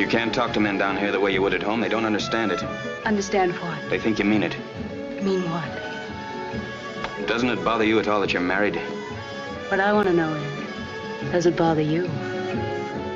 You can't talk to men down here the way you would at home. They don't understand it. Understand what? They think you mean it. Mean what? Doesn't it bother you at all that you're married? What I want to know is, does it bother you?